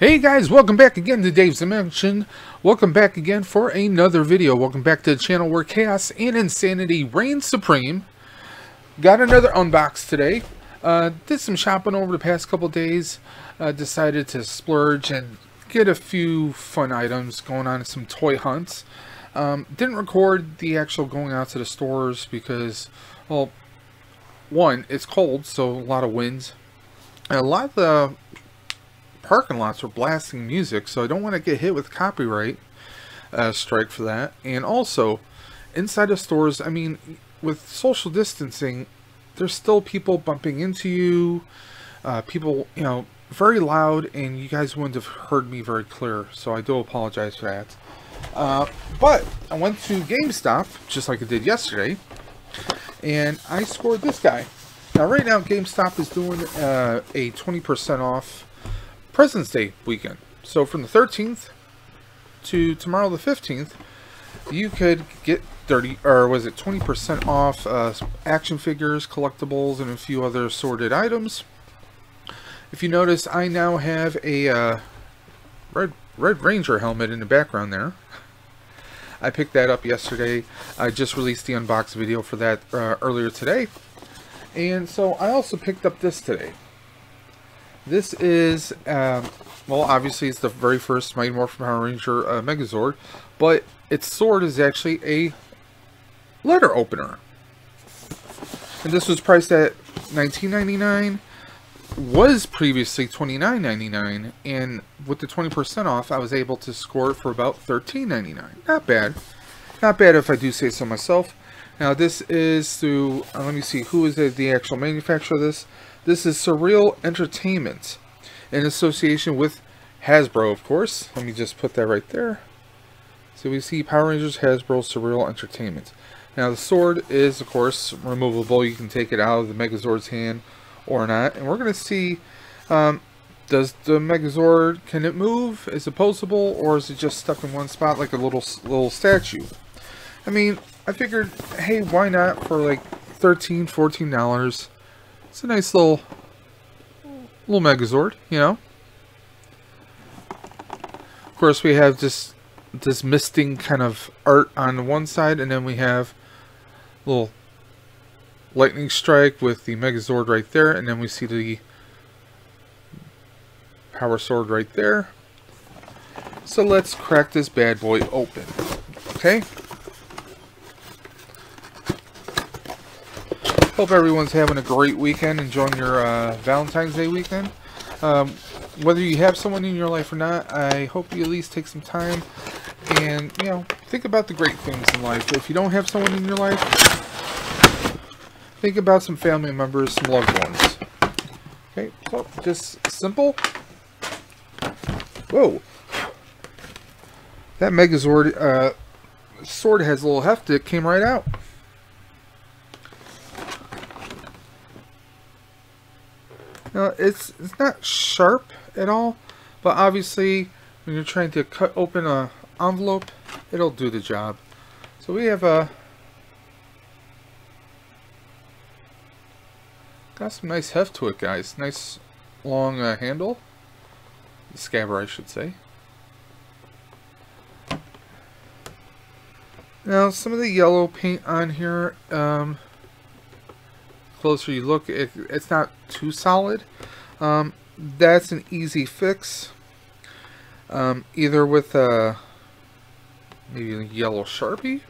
Hey guys, welcome back again to Dave's Dimension. Welcome back again for another video. Welcome back to the channel where chaos and insanity reign supreme. Got another unbox today. Uh, did some shopping over the past couple days. Uh, decided to splurge and get a few fun items going on some toy hunts. Um, didn't record the actual going out to the stores because, well, one, it's cold, so a lot of winds. And a lot of the parking lots were blasting music, so I don't want to get hit with copyright uh, strike for that. And also, inside of stores, I mean, with social distancing, there's still people bumping into you, uh, people, you know, very loud, and you guys wouldn't have heard me very clear, so I do apologize for that. Uh, but I went to GameStop, just like I did yesterday, and I scored this guy. Now, right now, GameStop is doing uh, a 20% off President's Day weekend. So from the 13th to tomorrow the 15th, you could get 30 or was it 20% off uh, action figures, collectibles, and a few other assorted items. If you notice, I now have a uh, red Red Ranger helmet in the background there. I picked that up yesterday. I just released the unbox video for that uh, earlier today. And so I also picked up this today. This is, um, well, obviously it's the very first Mighty Morphin Power Ranger uh, Megazord, but its sword is actually a letter opener. And this was priced at $19.99, was previously $29.99, and with the 20% off, I was able to score it for about $13.99. Not bad. Not bad if I do say so myself. Now this is through, uh, let me see, who is the, the actual manufacturer of this? This is Surreal Entertainment in association with Hasbro, of course. Let me just put that right there. So we see Power Rangers Hasbro Surreal Entertainment. Now the sword is, of course, removable. You can take it out of the Megazord's hand or not. And we're going to see, um, does the Megazord, can it move? Is it posable or is it just stuck in one spot like a little little statue? I mean, I figured, hey, why not for like 13 $14? It's a nice little little Megazord, you know. Of course, we have this this misting kind of art on one side, and then we have little lightning strike with the Megazord right there, and then we see the power sword right there. So let's crack this bad boy open. Okay. Hope everyone's having a great weekend, enjoying your uh, Valentine's Day weekend. Um, whether you have someone in your life or not, I hope you at least take some time and, you know, think about the great things in life. If you don't have someone in your life, think about some family members, some loved ones. Okay, so just simple. Whoa. That Megazord uh, sword has a little heft. It came right out. Now, it's, it's not sharp at all, but obviously when you're trying to cut open a envelope, it'll do the job. So we have a got some nice heft to it, guys. Nice long uh, handle, scabbard, I should say. Now, some of the yellow paint on here, um, closer you look, it, it's not too solid. Um, that's an easy fix. Um, either with a maybe a yellow sharpie,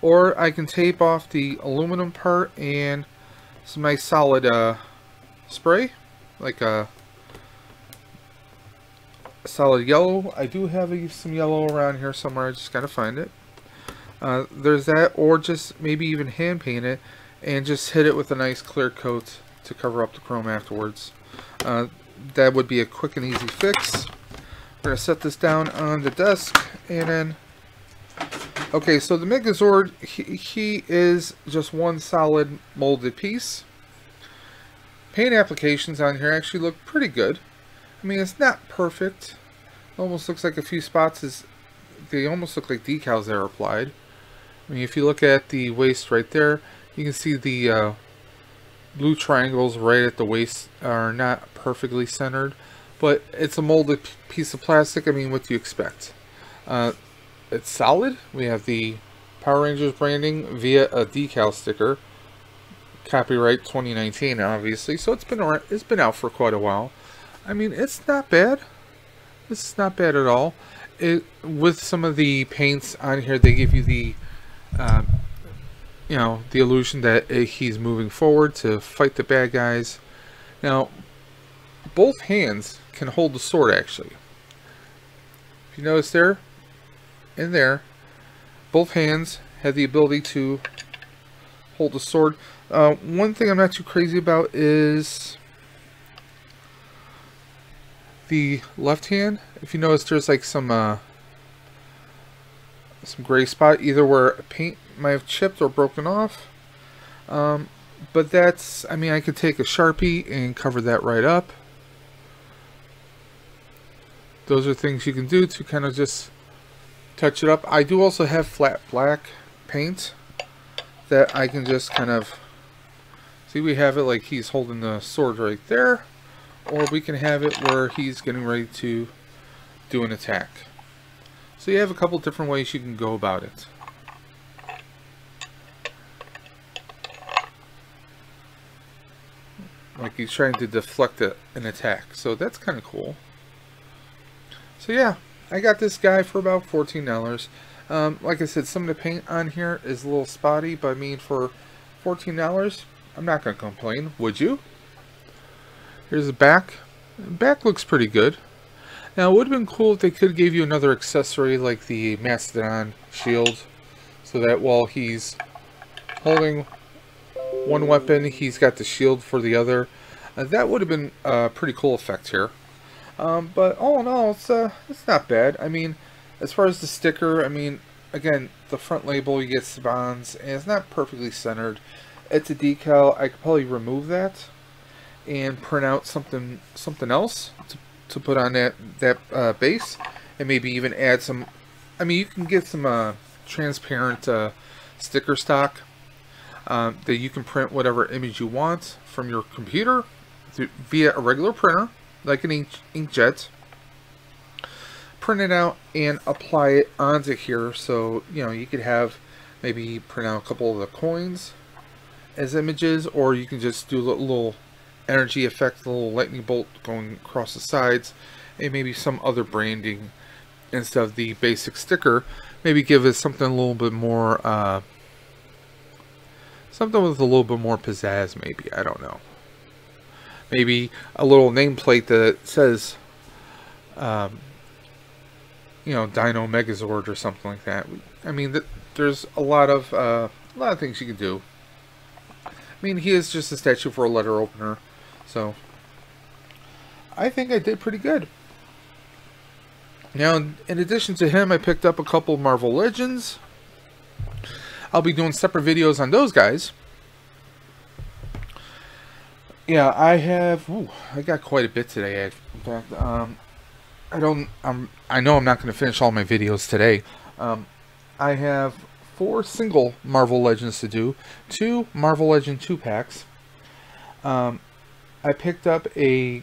or I can tape off the aluminum part and some nice solid uh, spray, like a solid yellow. I do have a, some yellow around here somewhere. I just gotta find it. Uh, there's that, or just maybe even hand paint it and just hit it with a nice clear coat to cover up the chrome afterwards. Uh, that would be a quick and easy fix. We're going to set this down on the desk and then okay so the Megazord he, he is just one solid molded piece. Paint applications on here actually look pretty good. I mean it's not perfect. Almost looks like a few spots is they almost look like decals that are applied. I mean if you look at the waist right there you can see the uh, blue triangles right at the waist are not perfectly centered, but it's a molded piece of plastic. I mean, what do you expect? Uh, it's solid. We have the Power Rangers branding via a decal sticker. Copyright 2019, obviously. So it's been it's been out for quite a while. I mean, it's not bad. Is not bad at all. It with some of the paints on here, they give you the, uh, you know, the illusion that he's moving forward to fight the bad guys. Now, both hands can hold the sword. Actually, if you notice there, in there, both hands have the ability to hold the sword. Uh, one thing I'm not too crazy about is the left hand. If you notice, there's like some uh, some gray spot, either where paint might have chipped or broken off. Um, but that's, I mean, I could take a Sharpie and cover that right up. Those are things you can do to kind of just touch it up. I do also have flat black paint that I can just kind of see we have it like he's holding the sword right there or we can have it where he's getting ready to do an attack. So you have a couple different ways you can go about it. Like he's trying to deflect a, an attack. So that's kind of cool. So yeah, I got this guy for about $14. Um, like I said, some of the paint on here is a little spotty, but I mean for $14, I'm not going to complain. Would you? Here's the back. Back looks pretty good. Now, it would have been cool if they could give you another accessory like the Mastodon shield, so that while he's holding one weapon, he's got the shield for the other. Uh, that would have been a pretty cool effect here. Um, but all in all, it's uh, it's not bad. I mean, as far as the sticker, I mean, again, the front label you get Saban's, and it's not perfectly centered. It's a decal. I could probably remove that and print out something something else to, to put on that that uh, base and maybe even add some I mean you can get some uh, transparent uh, sticker stock um, that you can print whatever image you want from your computer via a regular printer like an ink, inkjet print it out and apply it onto here so you know you could have maybe print out a couple of the coins as images or you can just do a little energy effect, a little lightning bolt going across the sides, and maybe some other branding instead of the basic sticker. Maybe give it something a little bit more, uh, something with a little bit more pizzazz, maybe. I don't know. Maybe a little nameplate that says, um, you know, Dino Megazord or something like that. I mean, there's a lot of uh, a lot of things you can do. I mean, he is just a statue for a letter opener. So, I think I did pretty good. Now, in addition to him, I picked up a couple Marvel Legends. I'll be doing separate videos on those guys. Yeah, I have. Ooh, I got quite a bit today. In fact, um, I don't. Um, I know I'm not going to finish all my videos today. Um, I have four single Marvel Legends to do, two Marvel Legend two packs. Um, I picked up a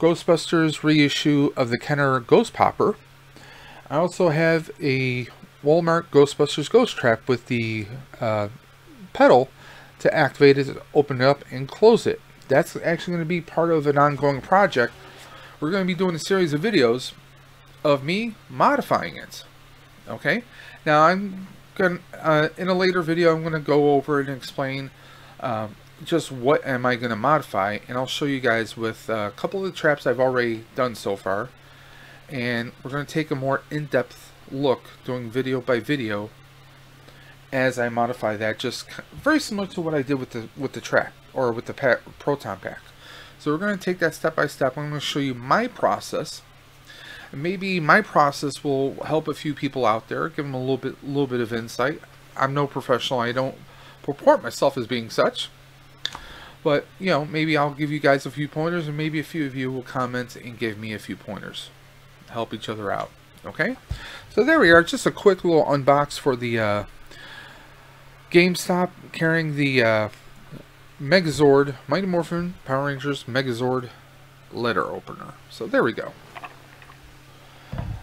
Ghostbusters reissue of the Kenner Ghost Popper. I also have a Walmart Ghostbusters Ghost Trap with the uh, pedal to activate it, open it up, and close it. That's actually going to be part of an ongoing project. We're going to be doing a series of videos of me modifying it. Okay? Now, I'm going uh, in a later video, I'm going to go over and explain um, just what am I going to modify and I'll show you guys with a couple of the traps I've already done so far and we're going to take a more in-depth look doing video by video as I modify that just very similar to what I did with the with the trap or with the pack, proton pack. So we're going to take that step by step. I'm going to show you my process. Maybe my process will help a few people out there give them a little bit little bit of insight. I'm no professional. I don't purport myself as being such. But, you know, maybe I'll give you guys a few pointers and maybe a few of you will comment and give me a few pointers. Help each other out. Okay? So there we are. Just a quick little unbox for the uh, GameStop carrying the uh, Megazord, Mighty Morphin Power Rangers Megazord letter opener. So there we go.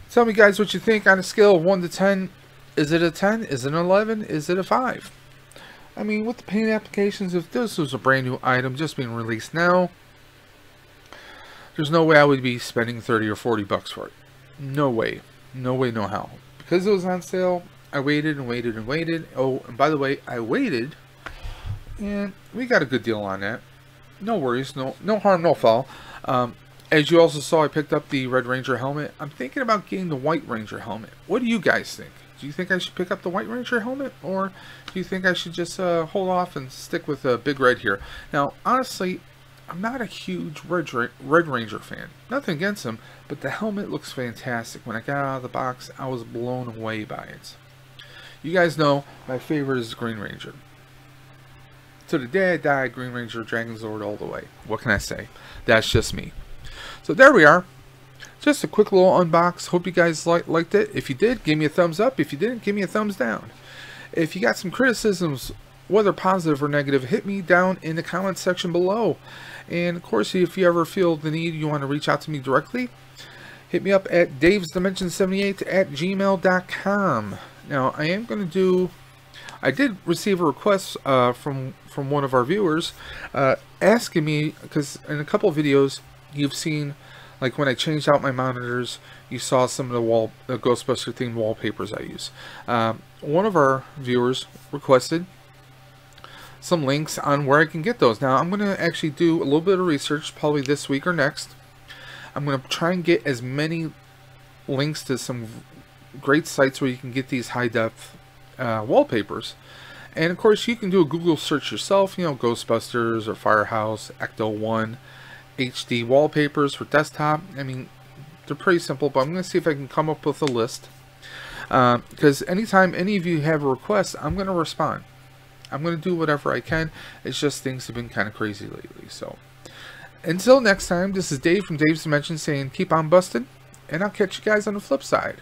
Tell me guys what you think on a scale of 1 to 10. Is it a 10? Is it an 11? Is it a 5? I mean, with the paint applications, if this was a brand new item just being released now, there's no way I would be spending 30 or 40 bucks for it. No way. No way, no how. Because it was on sale, I waited and waited and waited. Oh, and by the way, I waited, and we got a good deal on that. No worries, no no harm, no foul. Um, as you also saw, I picked up the Red Ranger helmet. I'm thinking about getting the White Ranger helmet. What do you guys think? Do you think I should pick up the White Ranger helmet? Or do you think I should just uh, hold off and stick with uh, Big Red here? Now, honestly, I'm not a huge Red, Red Ranger fan. Nothing against him, but the helmet looks fantastic. When I got out of the box, I was blown away by it. You guys know my favorite is Green Ranger. So the day I die, Green Ranger, Dragonzord all the way. What can I say? That's just me. So there we are. Just a quick little unbox. Hope you guys li liked it. If you did, give me a thumbs up. If you didn't, give me a thumbs down. If you got some criticisms, whether positive or negative, hit me down in the comments section below. And of course, if you ever feel the need, you want to reach out to me directly, hit me up at davesdimension78 at gmail.com. Now, I am going to do, I did receive a request uh, from, from one of our viewers uh, asking me, because in a couple videos, you've seen, like when I changed out my monitors, you saw some of the wall, the Ghostbuster themed wallpapers I use. Um, one of our viewers requested some links on where I can get those. Now I'm going to actually do a little bit of research probably this week or next. I'm going to try and get as many links to some great sites where you can get these high depth uh, wallpapers. And of course you can do a Google search yourself, you know, Ghostbusters or Firehouse, Ecto 1, HD wallpapers for desktop. I mean, they're pretty simple, but I'm going to see if I can come up with a list. Because uh, anytime any of you have a request, I'm going to respond. I'm going to do whatever I can. It's just things have been kind of crazy lately. So until next time, this is Dave from Dave's Dimension saying keep on busting, and I'll catch you guys on the flip side.